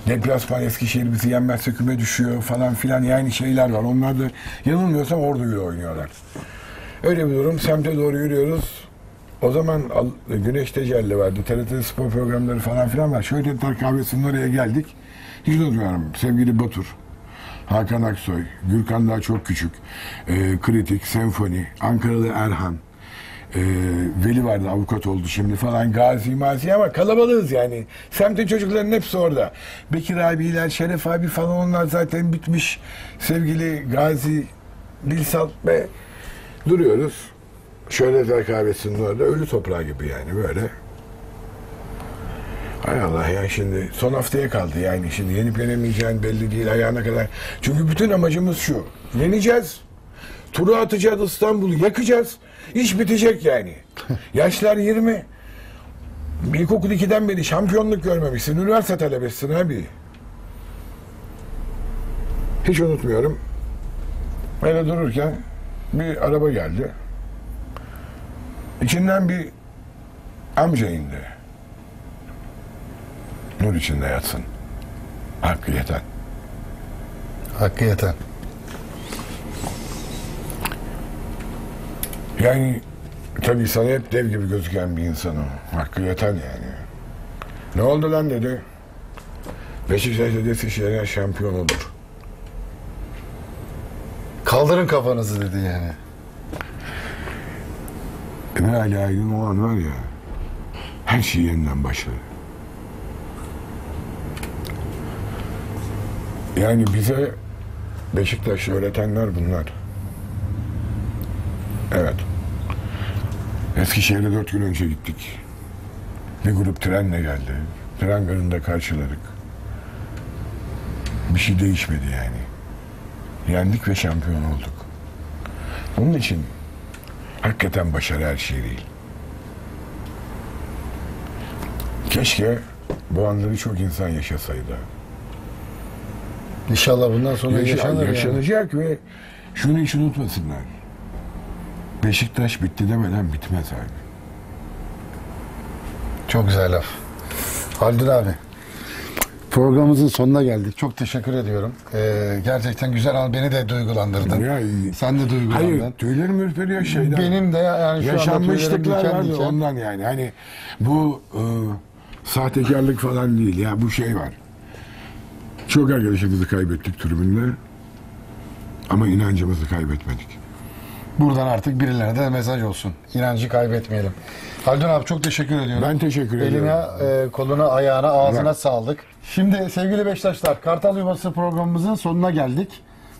Deplasman Eskişehir bizi yenmezse küme düşüyor falan filan yani şeyler var. Onlar da yanılmıyorsam Ordu'yla oynuyorlar. Öyle bir durum. Semte doğru yürüyoruz. O zaman Güneş Tecelli vardı. TRT spor programları falan filan var. Şöhretler Kahvesi'nin oraya geldik. Hiç unutmuyorum. Sevgili Batur, Hakan Aksoy, Gürkan daha çok küçük, e, Kritik, Senfoni, Ankaralı Erhan, e, Veli vardı avukat oldu şimdi falan Gazi Mazi ama kalabalığız yani. Semtin çocukların hepsi orada. Bekir abiler, Şeref abi falan onlar zaten bitmiş. Sevgili Gazi, Bilsal ve duruyoruz. Şöhretler kahvesinin orada ölü toprağı gibi yani böyle. Hay Allah ya şimdi son haftaya kaldı yani şimdi yenip yenemeyeceğin belli değil ayağına kadar. Çünkü bütün amacımız şu. Yeneceğiz. Turu atacağız İstanbul'u yakacağız. İş bitecek yani. [LAUGHS] Yaşlar 20. İlkokul 2'den beri şampiyonluk görmemişsin. Üniversite talebesisin abi. Hiç unutmuyorum. Böyle dururken bir araba geldi. İçinden bir amca indi. Nur içinde yatsın. Hakkı yeten. Hakikaten. Yani tabii sana hep dev gibi gözüken bir insan o. Hakkı yeten yani. Ne oldu lan dedi. Beşiktaş dedi Eskişehir'e şampiyon olur. Kaldırın kafanızı dedi yani. Ve Ali Aydın o an var ya her şey yeniden başladı. Yani bize Beşiktaş öğretenler bunlar. Evet. Eskişehir'e dört gün önce gittik. Bir grup trenle geldi. Tren garında karşıladık. Bir şey değişmedi yani. Yendik ve şampiyon olduk. Onun için hakikaten başarı her şey değil. Keşke bu anları çok insan yaşasaydı. İnşallah bundan sonra Yaşa- yaşanır yani. yaşanacak ve şunu hiç unutmasınlar. Beşiktaş bitti demeden bitmez abi. Çok güzel laf. Haldun abi. Programımızın sonuna geldik. Çok teşekkür ediyorum. Ee, gerçekten güzel ama beni de duygulandırdın. Ya, Sen de duygulandın. Hayır, tüylerim ürperiyor şeyden. Benim de yani şu Yaşanmışlıklar vardı diken. ondan yani. Hani bu e, sahtekarlık falan değil ya bu şey var. Çok arkadaşımızı kaybettik tribünde. Ama inancımızı kaybetmedik. Buradan artık birilerine de mesaj olsun. İnancı kaybetmeyelim. Haldun abi çok teşekkür ediyorum. Ben teşekkür Eline, ediyorum. e, koluna, ayağına, ağzına Evet. sağlık. Şimdi sevgili Beşiktaşlar, Kartal Yuvası programımızın sonuna geldik.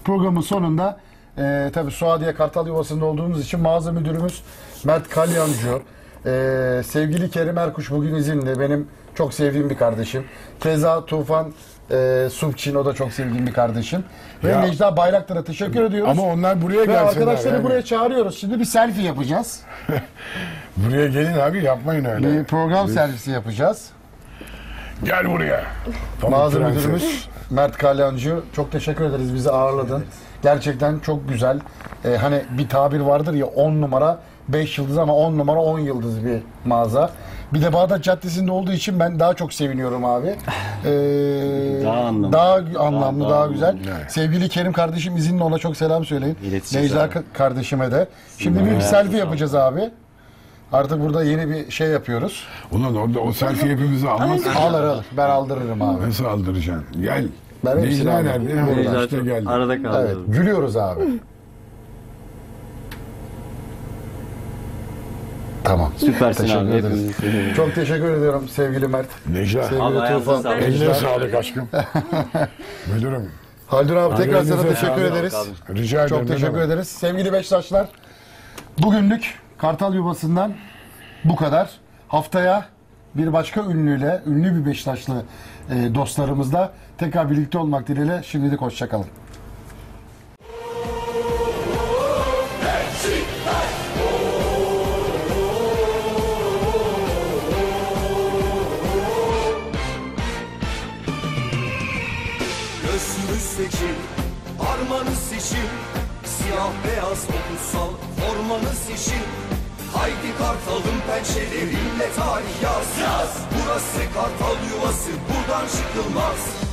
Programın sonunda e, tabii Suadiye Kartal Yuvası'nda olduğumuz için mağaza müdürümüz Mert Kalyancı, e, sevgili Kerim Erkuş bugün izinli. Benim çok sevdiğim bir kardeşim. Keza Tufan e, Subçin, o da çok sevdiğim bir kardeşim. Ve Ya. Necla Bayraktar'a teşekkür ediyoruz. Ama onlar buraya Ve gelsinler. arkadaşları yani. buraya çağırıyoruz. Şimdi bir selfie yapacağız. [LAUGHS] Buraya gelin abi yapmayın öyle. Bir program servisi yapacağız. Gel buraya. Pamuk Mağaza Prenses. müdürümüz Mert Kalyancı çok teşekkür ederiz bizi ağırladın. Gerçekten çok güzel. Ee, hani bir tabir vardır ya 10 numara 5 yıldız ama 10 numara 10 yıldız bir mağaza. Bir de Bağdat Caddesi'nde olduğu için ben daha çok seviniyorum abi. [LAUGHS] Ee, Daha anlamlı. Daha anlamlı, daha, daha güzel. Evet. Sevgili Kerim kardeşim izinle ona çok selam söyleyin. İletişeceğiz Necla abi. kardeşime de. Şimdi bir selfie yapacağız abi. Artık burada yeni bir şey yapıyoruz. Ulan orada o selfie hepimizi almasın. Alır alır. Ben aldırırım abi. Nasıl aldıracaksın? Gel. Ben hepsini Necla nerede? Necla işte geldi. arada kaldı. Evet, gülüyoruz abi. [LAUGHS] Tamam. Süpersin Teşekkür abi. ederiz. Çok teşekkür ediyorum sevgili Mert. Necla. Sevgili ayağınıza Tufan. sağlık. Eline sağlık aşkım. [LAUGHS] Müdürüm. Haldun abi tekrar sana elinize teşekkür sağlık ederiz. abi. Rica ederim. Çok ne teşekkür demek. ederiz. Sevgili Beşiktaşlar, bugünlük Kartal Yuvası'ndan bu kadar. Haftaya bir başka ünlüyle, ünlü bir Beşiktaşlı e, dostlarımızla tekrar birlikte olmak dileğiyle şimdilik hoşçakalın. Seçim, armanız işim Siyah beyaz okusal formanız işim Haydi kartalım pençelerinle tarih yaz. Yaz. Burası kartal yuvası buradan çıkılmaz